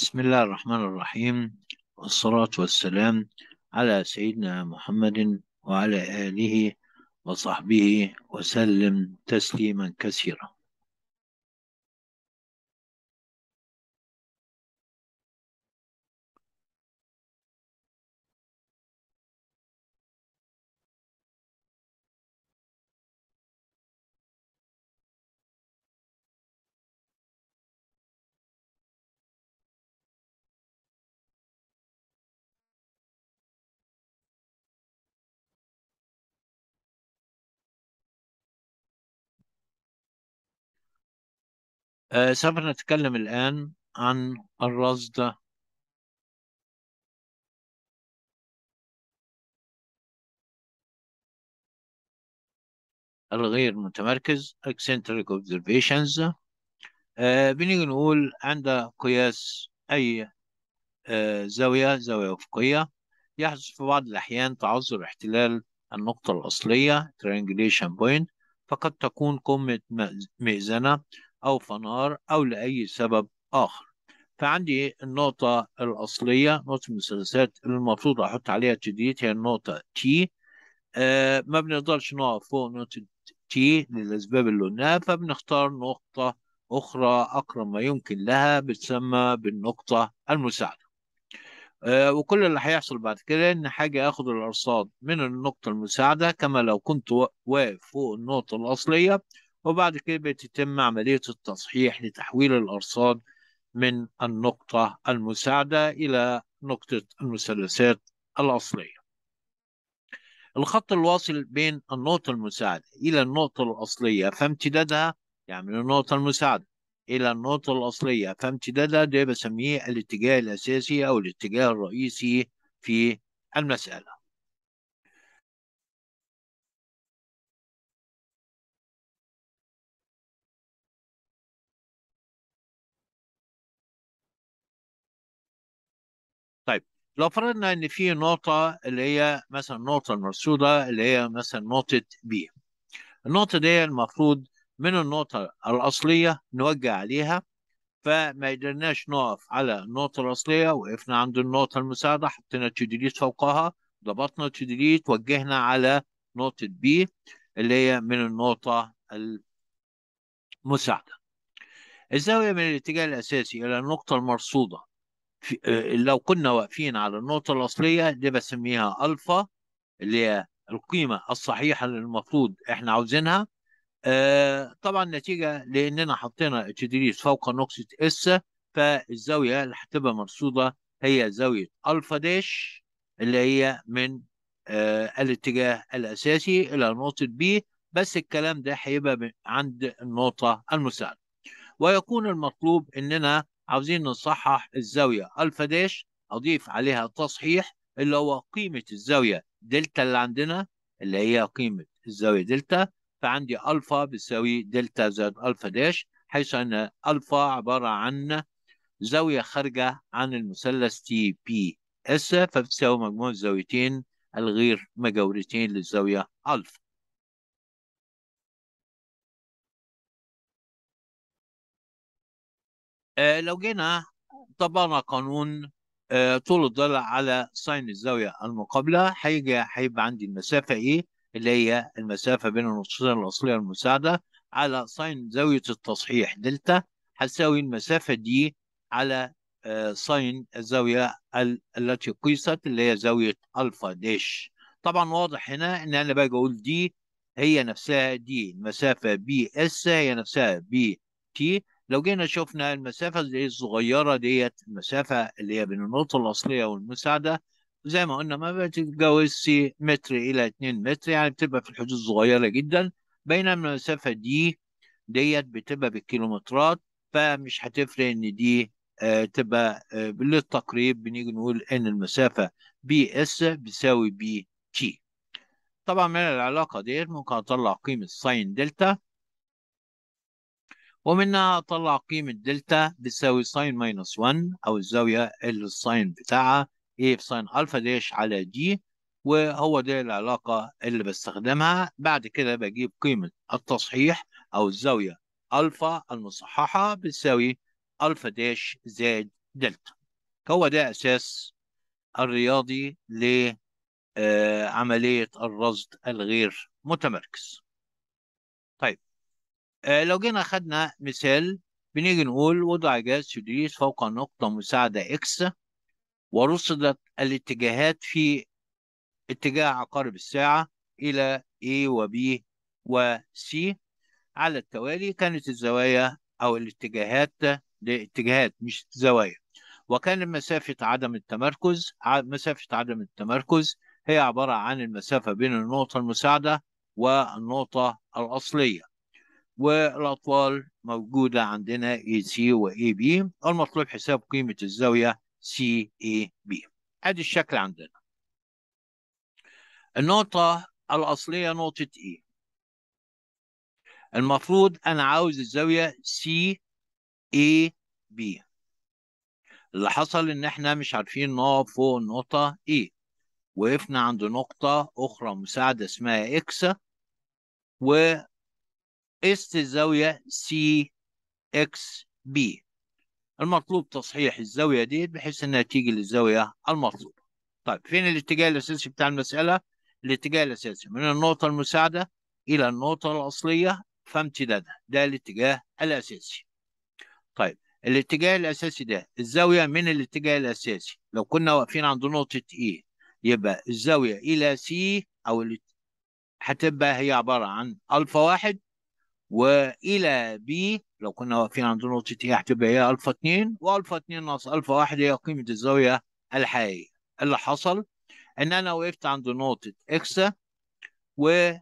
بسم الله الرحمن الرحيم. والصلاة والسلام على سيدنا محمد وعلى آله وصحبه وسلم تسليما كثيرا. آه سوف نتكلم الآن عن الرصد. الغير متمركز eccentric observations. آه بنيجي نقول عند قياس أي آه زاوية زاوية أفقية يحدث في بعض الأحيان تعذر احتلال النقطة الأصلية triangulation point فقد تكون قمة مئذنة أو فنار أو لأي سبب آخر. فعندي النقطة الأصلية نقطة المثلثات المفروض أحط عليها تدريت هي النقطة T. آه ما بنقدرش نقف فوق نقطة T للأسباب اللي قلناها فبنختار نقطة أخرى أقرب ما يمكن لها بتسمى بالنقطة المساعدة. آه وكل اللي هيحصل بعد كده إن حاجة آخد الأرصاد من النقطة المساعدة كما لو كنت واقف فوق النقطة الأصلية وبعد كده بتتم عملية التصحيح لتحويل الأرصاد من النقطة المساعدة إلى نقطة المثلثات الأصلية. الخط الواصل بين النقطة المساعدة إلى النقطة الأصلية فامتدادها يعني من النقطة المساعدة إلى النقطة الأصلية فامتدادها ده بسميه الاتجاه الأساسي أو الاتجاه الرئيسي في المسألة. طيب لو فرضنا إن في نقطة اللي هي مثلا النقطة المرصودة اللي هي مثلا نقطة بي النقطة دي المفروض من النقطة الأصلية نوجه عليها فما قدرناش نقف على النقطة الأصلية وقفنا عند النقطة المساعدة حطينا تدريت فوقها ضبطنا تدريت وجهنا على نقطة بي اللي هي من النقطة المساعدة. الزاوية من الاتجاه الأساسي إلى النقطة المرصودة في لو كنا واقفين على النقطة الأصلية دي بسميها ألفا اللي هي القيمة الصحيحة اللي المفروض إحنا عاوزينها. آه طبعا نتيجة لأننا حطينا التيودوليت فوق نقطة S فالزاوية اللي هتبقى مرصودة هي زاوية ألفا dash اللي هي من آه الاتجاه الأساسي إلى نقطة B. بس الكلام ده هيبقى عند النقطة المساعدة. ويكون المطلوب إننا عاوزين نصحح الزاوية. ألفا dash أضيف عليها تصحيح اللي هو قيمة الزاوية دلتا اللي عندنا اللي هي قيمة الزاوية دلتا. فعندي ألفا بتساوي دلتا زائد ألفا dash حيث أن ألفا عبارة عن زاوية خارجة عن المثلث T B S فبتساوي مجموع الزاويتين الغير مجاورتين للزاوية ألفا لو جينا طبقنا قانون آه طول الضلع على sine الزاوية المقابلة هيجي هيبقى عندي المسافة إيه؟ اللي هي المسافة بين النقطتين الأصلية والمساعدة على sine زاوية التصحيح دلتا هتساوي المسافة دي على آه sine الزاوية التي قيست اللي هي زاوية ألفا dash طبعا واضح هنا إن أنا باجي أقول دي هي نفسها دي المسافة B S هي نفسها B T. لو جينا شفنا المسافة الصغيرة ديت المسافة اللي هي بين النقطة الأصلية والمساعدة زي ما قلنا ما بتتجاوزش متر إلى 2 متر يعني بتبقى في الحدود صغيرة جدا. بينما المسافة دي ديت بتبقى بالكيلومترات فمش هتفرق إن دي آه تبقى آه للتقريب بنيجي نقول إن المسافة B S بتساوي B T. طبعا من العلاقة ديت ممكن أطلع قيمة sine دلتا. ومنها أطلع قيمة دلتا بتساوي sine minus 1 أو الزاوية اللي ال sine بتاعها في sine الفا dash على D وهو ده العلاقة اللي بستخدمها. بعد كده بجيب قيمة التصحيح أو الزاوية الفا المصححة بتساوي الفا dash زائد دلتا هو ده أساس الرياضي لعملية الرصد الغير متمركز. طيب آه، لو جينا خدنا مثال بنيجي نقول وضع جهاز سدريس فوق نقطة مساعدة إكس ورصدت الاتجاهات في اتجاه عقارب الساعة إلى A و B و C. على التوالي كانت الزوايا أو الاتجاهات دي اتجاهات مش زوايا. وكان مسافة عدم التمركز مسافة عدم التمركز هي عبارة عن المسافة بين النقطة المساعدة والنقطة الأصلية. والأطوال موجودة عندنا AC و AB المطلوب حساب قيمة الزاوية CAB ادي الشكل عندنا. النقطة الأصلية نقطة E. المفروض أنا عاوز الزاوية CAB اللي حصل إن إحنا مش عارفين نقف فوق النقطة E. وقفنا عند نقطة أخرى مساعدة اسمها X وقست الزاوية CXB المطلوب تصحيح الزاوية دي بحيث إنها تيجي للزاوية المطلوبة. طيب فين الاتجاه الأساسي بتاع المسألة؟ الاتجاه الأساسي من النقطة المساعدة إلى النقطة الأصلية فامتدادها ده الاتجاه الأساسي. طيب الاتجاه الأساسي ده الزاوية من الاتجاه الأساسي. لو كنا واقفين عند نقطة E يبقى الزاوية إلى C أو الات- هتبقى هي عبارة عن ألفا واحد وإلى B لو كنا واقفين عند نقطة E هتبقى هي ألفا اتنين وألفا اتنين ناقص ألفا واحد هي قيمة الزاوية الحقيقية اللي حصل إن أنا وقفت عند نقطة X وقست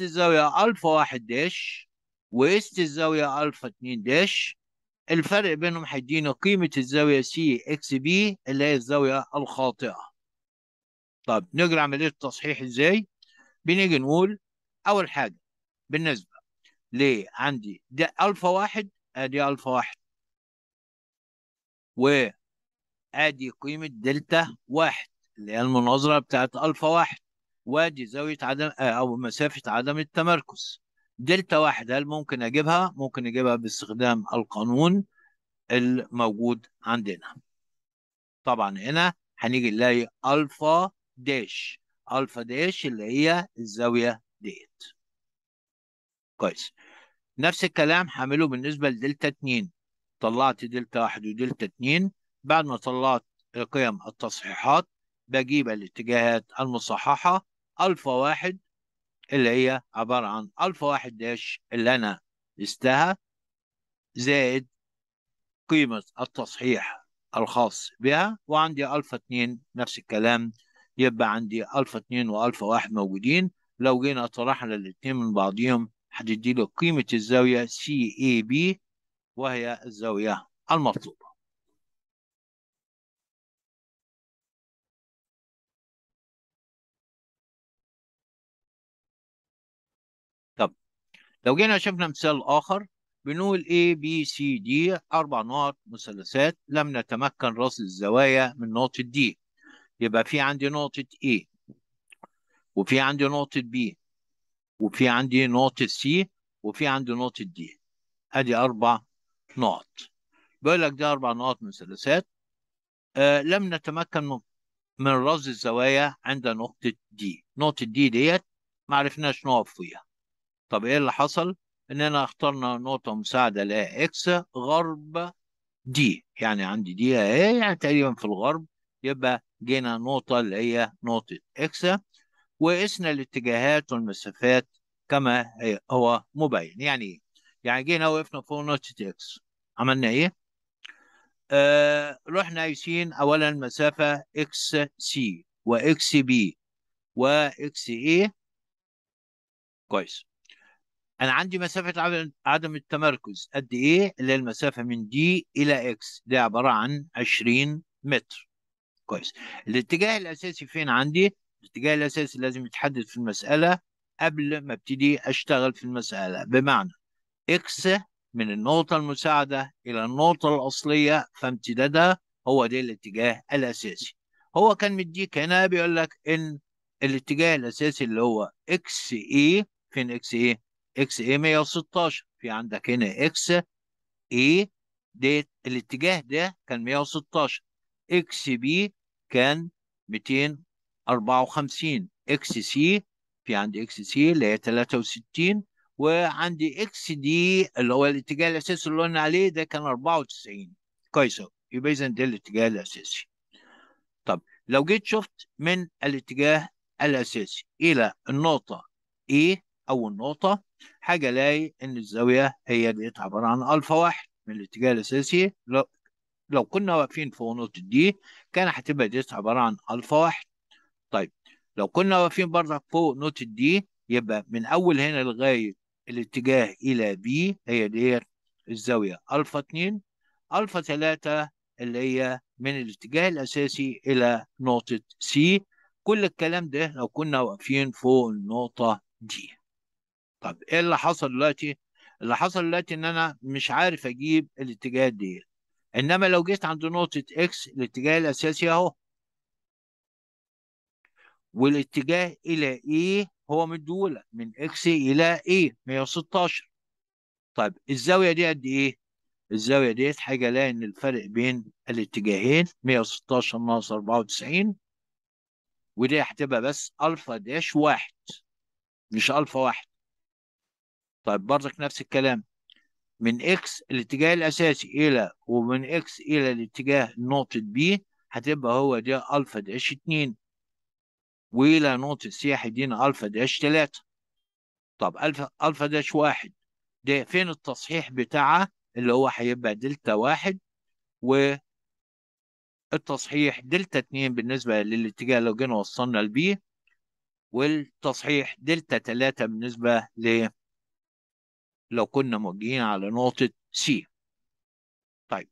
الزاوية ألفا واحد dash وقست الزاوية ألفا اتنين dash الفرق بينهم هيدينا قيمة الزاوية C X B اللي هي الزاوية الخاطئة. طب نجري عملية التصحيح إزاي؟ بنيجي نقول أول حاجة بالنسبة ل عندي ده ألفا واحد أدي ألفا واحد وأدي قيمة دلتا واحد اللي هي المناظرة بتاعت ألفا واحد وأدي زاوية عدم آه، أو مسافة عدم التمركز. دلتا واحد هل ممكن أجيبها؟ ممكن أجيبها باستخدام القانون الموجود عندنا. طبعا هنا هنيجي نلاقي ألفا dash ألفا dash اللي هي الزاوية ديت كويس. نفس الكلام هعمله بالنسبة لدلتا 2 طلعت دلتا 1 ودلتا 2 بعد ما طلعت قيم التصحيحات بجيب الاتجاهات المصححة ألفا 1 اللي هي عبارة عن ألفا 1 داش اللي أنا قستها زائد قيمة التصحيح الخاص بها. وعندي ألفا 2 نفس الكلام. يبقى عندي ألفا 2 وألفا 1 موجودين. لو جينا طرحنا الاثنين من بعضهم هتدي له قيمة الزاوية بي وهي الزاوية المطلوبة. طب لو جينا شفنا مثال آخر بنقول A B C D أربع نقط مثلثات لم نتمكن رصد الزوايا من نقطة D. يبقى في عندي نقطة A وفي عندي نقطة B. وفي عندي نقطة C وفي عندي نقطة D. أدي أربع نقط. بيقول لك ده أربع نقط مثلثات آه لم نتمكن من من رصد الزوايا عند نقطة D. نقطة D ديت ما عرفناش نقف فيها. طب إيه اللي حصل؟ إننا اخترنا نقطة مساعدة ل X غرب D. يعني عندي دي اهي يعني تقريبا في الغرب. يبقى جينا نقطة اللي هي نقطة X. وقسنا الاتجاهات والمسافات كما هو مبين. يعني إيه؟ يعني جينا وقفنا فوق نقطة X عملنا إيه؟ آه رحنا قايسين اولا مسافة X C و X B و X A كويس. أنا عندي مسافة عدم عدم التمركز قد إيه؟ اللي هي المسافة من D إلى X دي عبارة عن 20 متر. كويس. الاتجاه الأساسي فين عندي؟ الاتجاه الأساسي لازم يتحدد في المسألة قبل ما ابتدي أشتغل في المسألة. بمعنى X من النقطة المساعدة إلى النقطة الأصلية فامتدادها هو ده الاتجاه الأساسي. هو كان مديك هنا بيقول لك إن الاتجاه الأساسي اللي هو إكس اي فين إكس اي؟ إكس اي 116 في عندك هنا إكس A ديت الاتجاه ده كان 116 X B كان 254 X C في عندي X C اللي هي 63 وعندي X D اللي هو الاتجاه الأساسي اللي قلنا عليه ده كان 94 كويس أوي. يبقى اذا ده الاتجاه الأساسي. طب لو جيت شفت من الاتجاه الأساسي إلى النقطة A أو النقطة هاجي ألاقي إن الزاوية هي ديت عبارة عن ألفا واحد من الاتجاه الأساسي. لو لو كنا واقفين فوق نقطة D كان هتبقى ديت عبارة عن ألفا واحد. طيب لو كنا واقفين برضك فوق نقطة D يبقى من أول هنا لغاية الاتجاه إلى B هي ديت الزاوية ألفا 2 ألفا 3 اللي هي من الاتجاه الأساسي إلى نقطة C كل الكلام ده لو كنا واقفين فوق النقطه D طب إيه اللي حصل دلوقتي؟ اللي حصل دلوقتي إن أنا مش عارف أجيب الاتجاه دي إنما لو جيت عند نقطة X الاتجاه الأساسي أهو. والاتجاه إلى A هو مدولة من X إلى A 116 طيب الزاوية دي قد إيه؟ الزاوية ديت هاجي ألاقي إن الفرق بين الاتجاهين 116 ناقص 94 ودي هتبقى بس ألفا dash واحد مش ألفا واحد. طيب برضك نفس الكلام. من X الاتجاه الأساسي إلى ومن X إلى الاتجاه نقطة B هتبقى هو دي ألفا dash 2 وإلى نقطه C هيدينا الفا dash 3 طب الفا الفا dash واحد. ده فين التصحيح بتاعها اللي هو هيبقى دلتا واحد والتصحيح دلتا اتنين بالنسبة للاتجاه لو جينا وصلنا ل B والتصحيح دلتا تلاتة بالنسبة ل لو كنا موجهين على نقطة C طيب.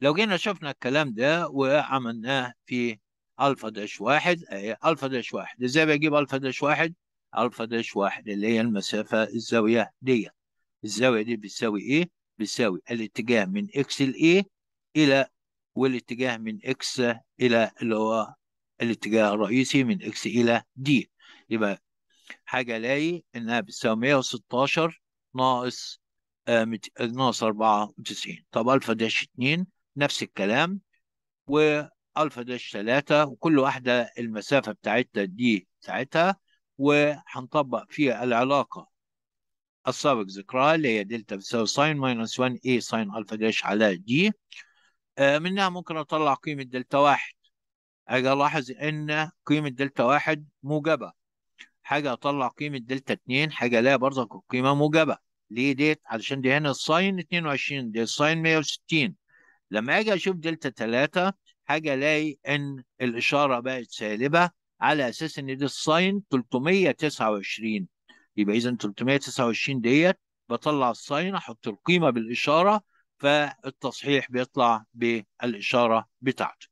لو جينا شفنا الكلام ده وعملناه في الفا dash واحد اهي الفا dash واحد. إزاي بجيب الفا dash واحد؟ الفا dash واحد اللي هي المسافة الزاوية دي الزاوية دي بتساوي إيه؟ بتساوي الاتجاه من إكس لايه إلى والاتجاه من إكس إلى اللي هو الاتجاه الرئيسي من X إلى D. يبقى هاجي ألاقي إنها بتساوي 116 ناقص آه. ناقص 94 طب الفا dash 2 نفس الكلام. والفا dash 3 وكل واحدة المسافة بتاعتها دي بتاعتها وهنطبق فيها العلاقة. السابق ذكرها اللي هي دلتا بتساوي sine minus 1 E sine الفا dash على D. آه منها ممكن أطلع قيمة دلتا واحد. أجي ألاحظ إن قيمة دلتا واحد موجبة. هاجي أطلع قيمة دلتا 2 هاجي ألاقي برضه قيمة موجبة. ليه ديت؟ علشان دي هنا ال sine 22 دي ال sine 160 لما أجي أشوف دلتا 3 هاجي الاقي إن الإشارة بقت سالبة على أساس إن دي ال sine 329 يبقى اذا 329 ديت بطلع ال sine أحط القيمة بالإشارة فالتصحيح بيطلع بالإشارة بتاعته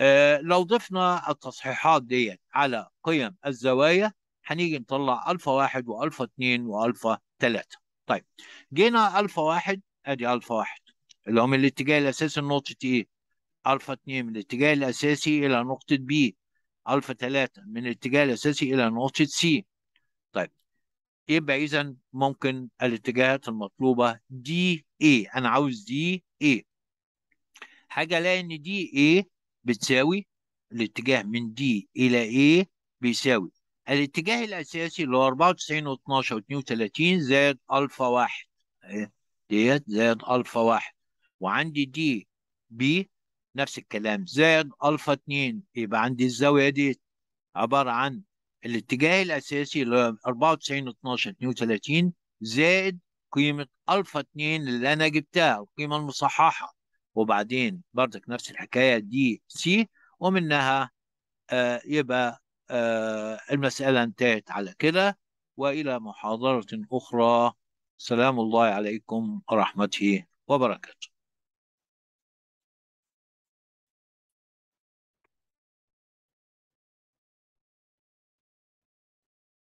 آه لو ضفنا التصحيحات ديت على قيم الزوايا هنيجي نطلع ألفا واحد وألفا اتنين وألفا تلاتة. طيب جينا ألفا واحد أدي ألفا واحد. اللي هو من الاتجاه الأساسي لنقطة A؟ ألفا اتنين من الاتجاه الأساسي إلى نقطة B ألفا تلاتة من الاتجاه الأساسي إلى نقطة C طيب يبقى إذا ممكن الاتجاهات المطلوبة D A أنا عاوز D A هاجي ألاقي إن D A بتساوي الاتجاه من D إلى A بيساوي. الاتجاه الأساسي اللي هو 94 و12 و32 زائد ألفا واحد. ديت زائد ألفا واحد. وعندي D B نفس الكلام. زائد ألفا 2 يبقى عندي الزاوية دي عبارة عن الاتجاه الأساسي اللي هو 94 12 32 زائد قيمة ألفا 2 اللي أنا جبتها القيمه المصححة. وبعدين برضك نفس الحكاية D C ومنها آه يبقى آه المسألة انتهت على كده. وإلى محاضرة أخرى. سلام الله عليكم ورحمته وبركاته.